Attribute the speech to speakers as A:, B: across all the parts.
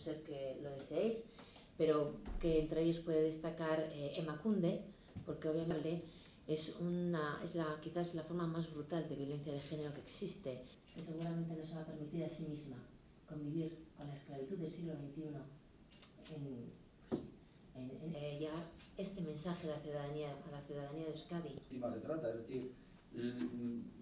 A: ser que lo deseéis, pero que entre ellos puede destacar eh, Emacunde, porque obviamente es, una, es la, quizás la forma más brutal de violencia de género que existe, que seguramente no se va a permitir a sí misma convivir con la esclavitud del siglo XXI en, en, en eh, llegar este mensaje a la ciudadanía, a la ciudadanía de Euskadi.
B: de trata, es decir,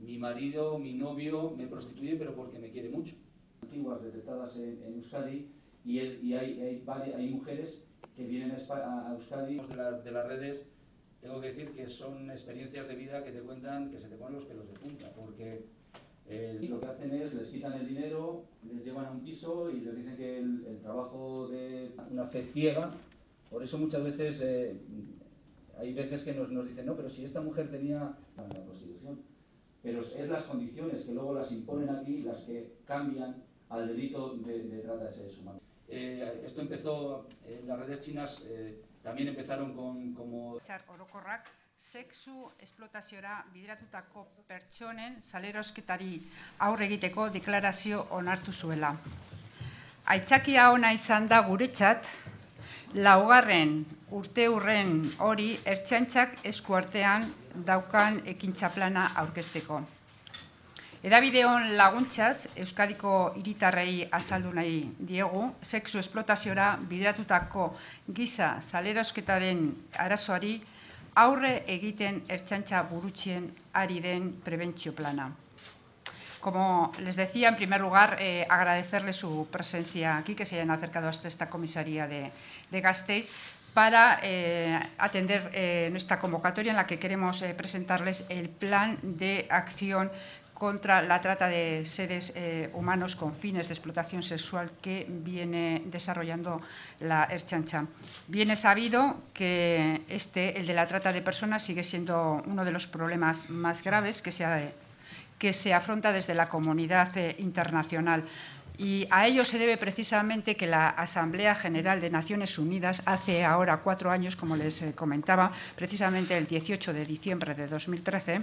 B: mi marido, mi novio me prostituye pero porque me quiere mucho. Antiguas detectadas en, en Euskadi y, es, y hay, hay, hay, mujeres que vienen a, a Euskadi de, la, de, las redes. Tengo que decir que son experiencias de vida que te cuentan que se te ponen los pelos de punta, porque eh, lo que hacen es les quitan el dinero, les llevan a un piso y les dicen que el, el trabajo de una fe ciega. Por eso muchas veces eh, hay veces que nos, nos, dicen, no, pero si esta mujer tenía la prostitución, pero es las condiciones que luego las imponen aquí las que cambian al delito de, de trata de seres humanos. Eh, esto empezó en las redes chinas, eh, también empezaron con como...
C: Orokorrak, sexu esplotaziora bideratutako pertsonen salerosketari aurre egiteko deklarazio onartu zuela. Aitzakia ona izan da guretzat, laugarren urte hurren hori ertxantzak eskuartean daukan ekintza plana aurkezteko. Edabideon laguntzaz, Euskadiko hiritarrei azaldu nahi diegu, sexu esplotaziora bideratutako giza zalerosketaren arazoari aurre egiten ertxantza burutxien ari den prebentzio plana. Como les decía, en primer lugar, eh, agradecerle su presencia aquí, que se hayan acercado hasta esta comisaría de, de Gasteiz, para eh, atender eh, nuestra convocatoria en la que queremos eh, presentarles el plan de acción contra la trata de seres eh, humanos con fines de explotación sexual que viene desarrollando la Erchancha. Viene sabido que este, el de la trata de personas, sigue siendo uno de los problemas más graves que se, que se afronta desde la comunidad eh, internacional. Y a ello se debe precisamente que la Asamblea General de Naciones Unidas, hace ahora cuatro años, como les eh, comentaba, precisamente el 18 de diciembre de 2013,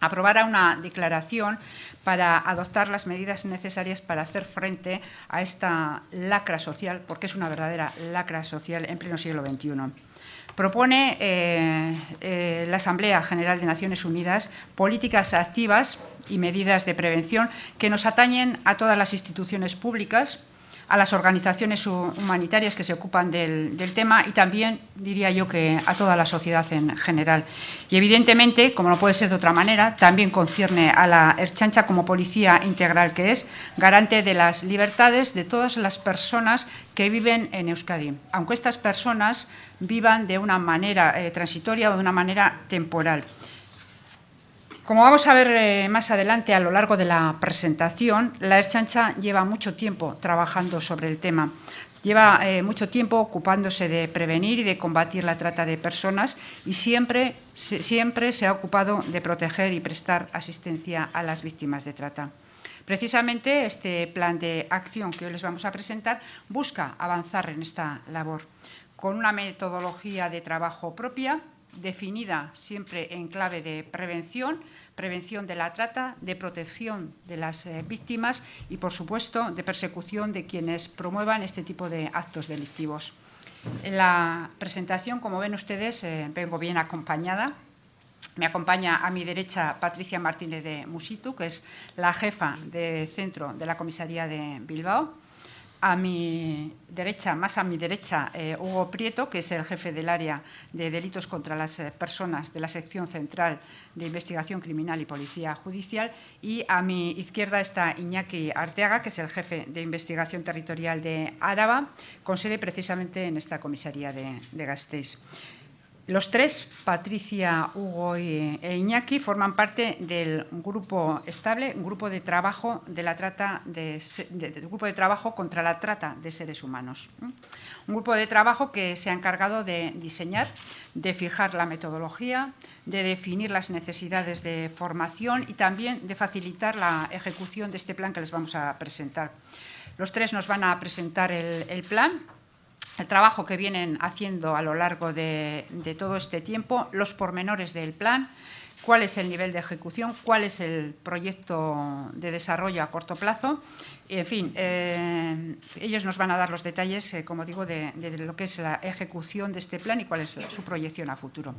C: aprobara una declaración para adoptar las medidas necesarias para hacer frente a esta lacra social, porque es una verdadera lacra social en pleno siglo XXI. Propone eh, eh, la Asamblea General de Naciones Unidas políticas activas y medidas de prevención que nos atañen a todas las instituciones públicas, a las organizaciones humanitarias que se ocupan del, tema y también, diría yo, que a toda la sociedad en general. Y evidentemente, como no puede ser de otra manera, también concierne a la Erchancha como policía integral que es, garante de las libertades de todas las personas que viven en Euskadi, aunque estas personas vivan de una manera eh, transitoria o de una manera temporal. Como vamos a ver eh, más adelante a lo largo de la presentación, la Erchancha lleva mucho tiempo trabajando sobre el tema. Lleva eh, mucho tiempo ocupándose de prevenir y de combatir la trata de personas y siempre, siempre se ha ocupado de proteger y prestar asistencia a las víctimas de trata. Precisamente este plan de acción que hoy les vamos a presentar busca avanzar en esta labor con una metodología de trabajo propia definida siempre en clave de prevención, prevención de la trata, de protección de las eh, víctimas y, por supuesto, de persecución de quienes promuevan este tipo de actos delictivos. En la presentación, como ven ustedes, eh, vengo bien acompañada. Me acompaña a mi derecha Patricia Martínez de Musitu, que es la jefa de centro de la comisaría de Bilbao a mi derecha, más a mi derecha, eh, Hugo Prieto, que es el jefe del área de delitos contra las eh, personas de la sección central de investigación criminal y policía judicial, y a mi izquierda está Iñaki Arteaga, que es el jefe de investigación territorial de Áraba, con sede precisamente en esta comisaría de, de Gasteiz. Los tres, Patricia, Hugo e Iñaki, forman parte del grupo estable, un grupo de trabajo de la trata de, de, grupo de trabajo contra la trata de seres humanos. Un grupo de trabajo que se ha encargado de diseñar, de fijar la metodología, de definir las necesidades de formación y también de facilitar la ejecución de este plan que les vamos a presentar. Los tres nos van a presentar el plan el trabajo que vienen haciendo a lo largo de, de, todo este tiempo, los pormenores del plan, cuál es el nivel de ejecución, cuál es el proyecto de desarrollo a corto plazo en fin, eh, ellos nos van a dar los detalles, eh, como digo, de, lo que es la ejecución de este plan y cuál es su proyección a futuro.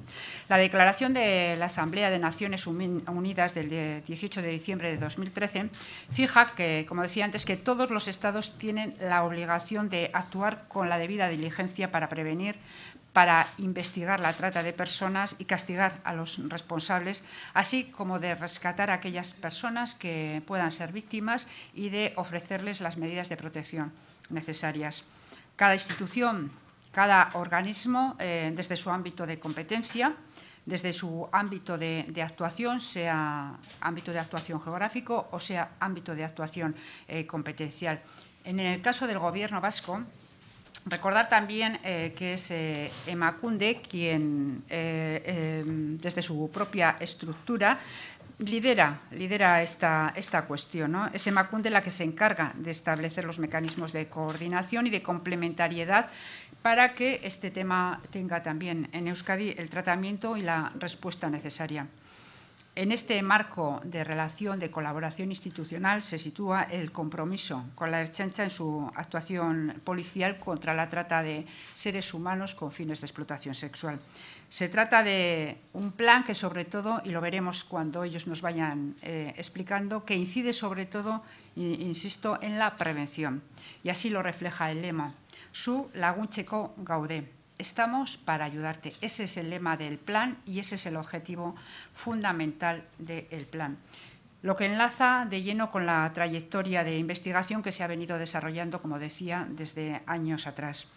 C: La declaración de la Asamblea de Naciones Unidas del 18 de diciembre de 2013 fija que, como decía antes, que todos los Estados tienen la obligación de actuar con la debida diligencia para prevenir, para investigar la trata de personas y castigar a los responsables, así como de rescatar a aquellas personas que puedan ser víctimas y de ofrecerles las medidas de protección necesarias. Cada institución, cada organismo, eh, desde su ámbito de competencia, desde su ámbito de, actuación, sea ámbito de actuación geográfico o sea ámbito de actuación eh, competencial. En el caso del Gobierno vasco, Recordar también eh, que es eh, Emacunde quien, eh, desde su propia estructura, lidera, lidera esta, esta cuestión. ¿no? Es Emacunde la que se encarga de establecer los mecanismos de coordinación y de complementariedad para que este tema tenga también en Euskadi el tratamiento y la respuesta necesaria. En este marco de relación de colaboración institucional se sitúa el compromiso con la Erchancha en su actuación policial contra la trata de seres humanos con fines de explotación sexual. Se trata de un plan que sobre todo, y lo veremos cuando ellos nos vayan eh, explicando, que incide sobre todo, insisto, en la prevención. Y así lo refleja el lema, su laguncheco gaudé estamos para ayudarte. Ese es el lema del plan y ese es el objetivo fundamental del plan. Lo que enlaza de lleno con la trayectoria de investigación que se ha venido desarrollando, como decía, desde años atrás.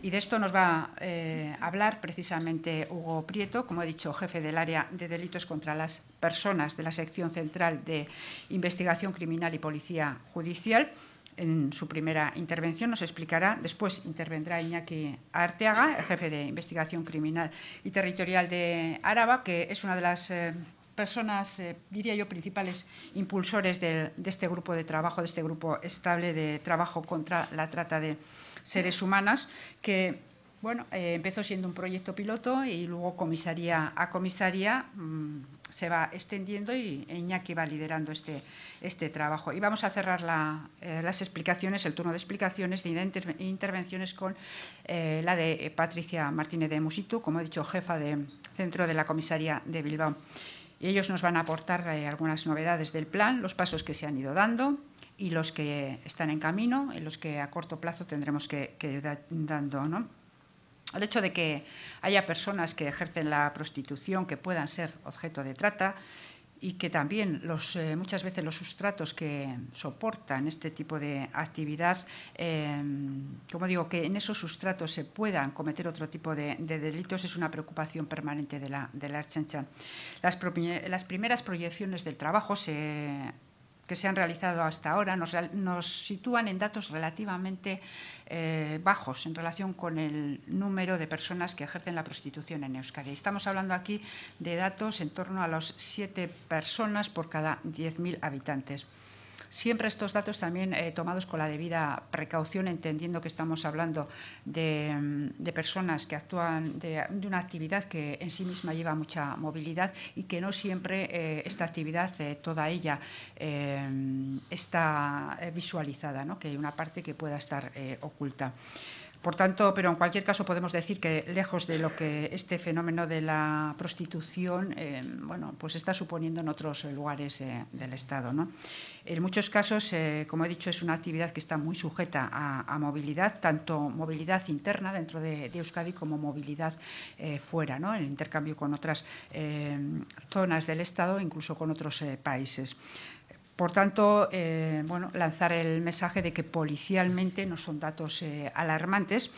C: Y de esto nos va eh, a hablar precisamente Hugo Prieto, como he dicho, jefe del área de delitos contra las personas de la sección central de investigación criminal y policía judicial en su primera intervención nos explicará, después intervendrá Iñaki Arteaga, jefe de investigación criminal y territorial de Araba, que es una de las eh, personas, eh, diría yo, principales impulsores de, este grupo de trabajo, de este grupo estable de trabajo contra la trata de seres humanos, que bueno, eh, empezó siendo un proyecto piloto y luego comisaría a comisaría mm, se va extendiendo y Iñaki va liderando este, este trabajo. Y vamos a cerrar eh, las explicaciones, el turno de explicaciones, de intervenciones con eh, la de Patricia Martínez de Musitu, como he dicho, jefa de centro de la comisaría de Bilbao. Y ellos nos van a aportar algunas novedades del plan, los pasos que se han ido dando y los que están en camino, y los que a corto plazo tendremos que, que ir dando. El hecho de que haya personas que ejercen la prostitución que puedan ser objeto de trata y que también los, eh, muchas veces los sustratos que soportan este tipo de actividad, eh, como digo, que en esos sustratos se puedan cometer otro tipo de, delitos es una preocupación permanente de la, de la Las, las primeras proyecciones del trabajo se que se han realizado hasta ahora nos, sitúan en datos relativamente eh, bajos en relación con el número de personas que ejercen la prostitución en Euskadi. Estamos hablando aquí de datos en torno a los siete personas por cada 10.000 habitantes. Siempre estos datos también eh, tomados con la debida precaución, entendiendo que estamos hablando de, mm, personas que actúan de, una actividad que en sí misma lleva mucha movilidad y que no siempre eh, esta actividad, eh, toda ella, está visualizada, ¿no? que hay una parte que pueda estar oculta. Por tanto, pero en cualquier caso podemos decir que lejos de lo que este fenómeno de la prostitución eh, bueno, pues está suponiendo en otros lugares eh, del Estado. En muchos casos, eh, como he dicho, es una actividad que está muy sujeta a, movilidad, tanto movilidad interna dentro de, Euskadi como movilidad fuera, ¿no? en intercambio con otras zonas del Estado, incluso con otros países. Por tanto, eh, bueno, lanzar el mensaje de que policialmente no son datos eh, alarmantes,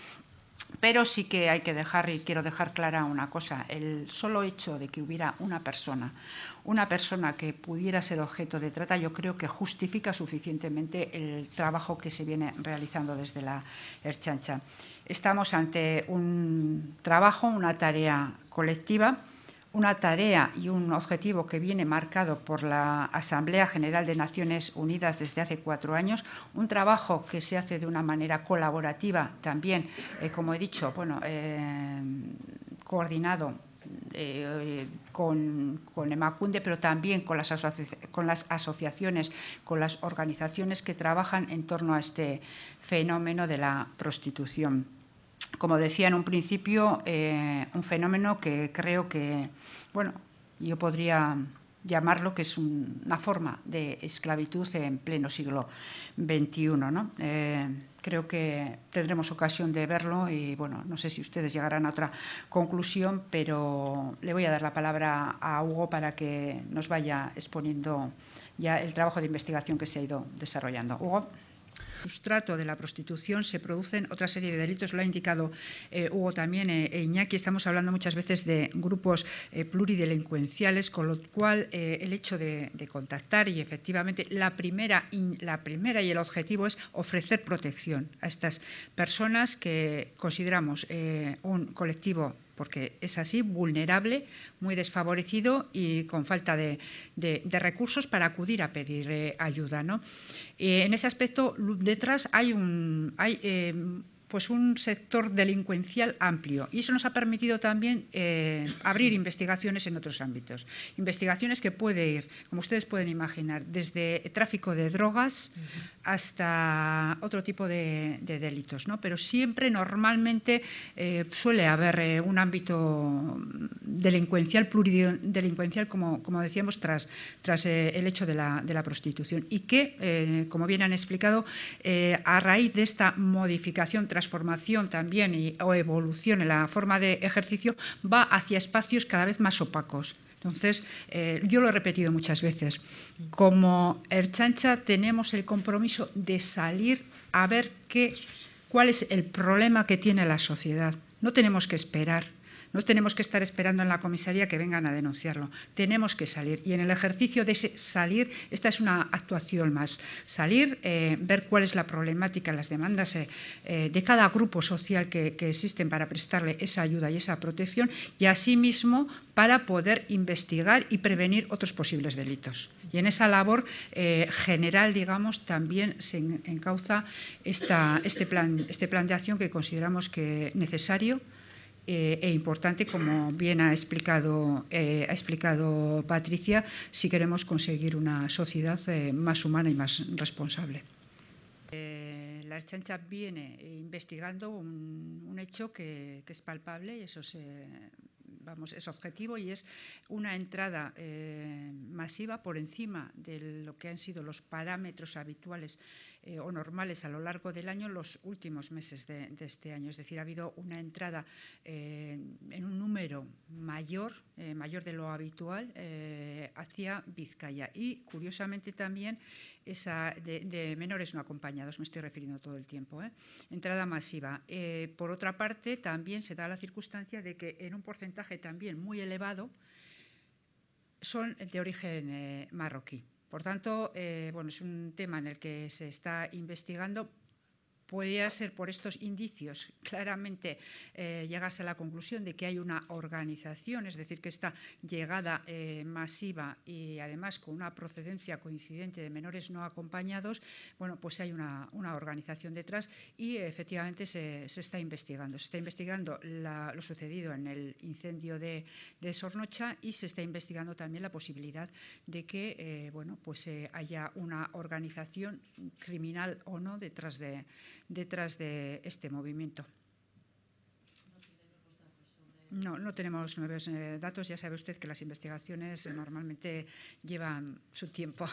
C: pero sí que hay que dejar, y quiero dejar clara una cosa, el solo hecho de que hubiera una persona, una persona que pudiera ser objeto de trata, yo creo que justifica suficientemente el trabajo que se viene realizando desde la Erchancha. Estamos ante un trabajo, una tarea colectiva una tarea y un objetivo que viene marcado por la Asamblea General de Naciones Unidas desde hace cuatro años, un trabajo que se hace de una manera colaborativa también, eh, como he dicho, bueno, eh, coordinado eh, con, con, Emacunde, pero también con las, con las asociaciones, con las organizaciones que trabajan en torno a este fenómeno de la prostitución. Como decía en un principio, eh, un fenómeno que creo que, bueno, yo podría llamarlo que es una forma de esclavitud en pleno siglo XXI. ¿no? Eh, creo que tendremos ocasión de verlo y bueno, no sé si ustedes llegarán a otra conclusión, pero le voy a dar la palabra a Hugo para que nos vaya exponiendo ya el trabajo de investigación que se ha ido desarrollando. Hugo sustrato de la prostitución se producen otra serie de delitos, lo ha indicado eh, Hugo también, eh, e Iñaki, estamos hablando muchas veces de grupos eh, pluridelincuenciales, con lo cual el hecho de, contactar y efectivamente la primera, la primera y el objetivo es ofrecer protección a estas personas que consideramos un colectivo porque es así, vulnerable, muy desfavorecido y con falta de, recursos para acudir a pedir eh, ayuda. ¿no? Eh, en ese aspecto, detrás hay un... Hay, eh, pues un sector delincuencial amplio y eso nos ha permitido también abrir investigaciones en otros ámbitos. Investigaciones que puede ir, como ustedes pueden imaginar, desde tráfico de drogas hasta otro tipo de, delitos, ¿no? pero siempre normalmente eh, suele haber eh, un ámbito delincuencial, pluridelincuencial, como, como decíamos, tras, tras eh, el hecho de la, de la, prostitución y que, como bien han explicado, a raíz de esta modificación, transformación también y, o evolución en la forma de ejercicio, va hacia espacios cada vez más opacos. Entonces, eh, yo lo he repetido muchas veces, como Erchancha tenemos el compromiso de salir a ver qué, cuál es el problema que tiene la sociedad. No tenemos que esperar no tenemos que estar esperando en la comisaría que vengan a denunciarlo. Tenemos que salir. Y en el ejercicio de ese salir, esta es una actuación más. Salir, eh, ver cuál es la problemática, las demandas eh, eh, de cada grupo social que, existen para prestarle esa ayuda y esa protección y asimismo para poder investigar y prevenir otros posibles delitos. Y en esa labor general, digamos, también se encauza este, plan, este plan de acción que consideramos que necesario eh, e importante, como bien ha explicado, eh, ha explicado Patricia, si queremos conseguir una sociedad eh, más humana y más responsable. la Archancha viene investigando un, hecho que, es palpable y eso se vamos, es objetivo y es una entrada eh, masiva por encima de lo que han sido los parámetros habituales eh, o normales a lo largo del año los últimos meses de, este año. Es decir, ha habido una entrada eh, en un número mayor, mayor de lo habitual, hacia Vizcaya. Y, curiosamente, también esa de, menores no acompañados, me estoy refiriendo todo el tiempo. Entrada masiva. por otra parte, también se da la circunstancia de que en un porcentaje también muy elevado, son de origen eh, marroquí. Por tanto, eh, bueno, es un tema en el que se está investigando podría ser por estos indicios claramente eh, llegarse a la conclusión de que hay una organización, es decir, que esta llegada eh, masiva y además con una procedencia coincidente de menores no acompañados, bueno, pues hay una, organización detrás y efectivamente se, está investigando. Se está investigando lo sucedido en el incendio de, Sornocha y se está investigando también la posibilidad de que eh, bueno, pues, haya una organización criminal o no detrás de, detrás de este movimiento. No, no tenemos nuevos eh, datos. Ya sabe usted que las investigaciones normalmente llevan su tiempo.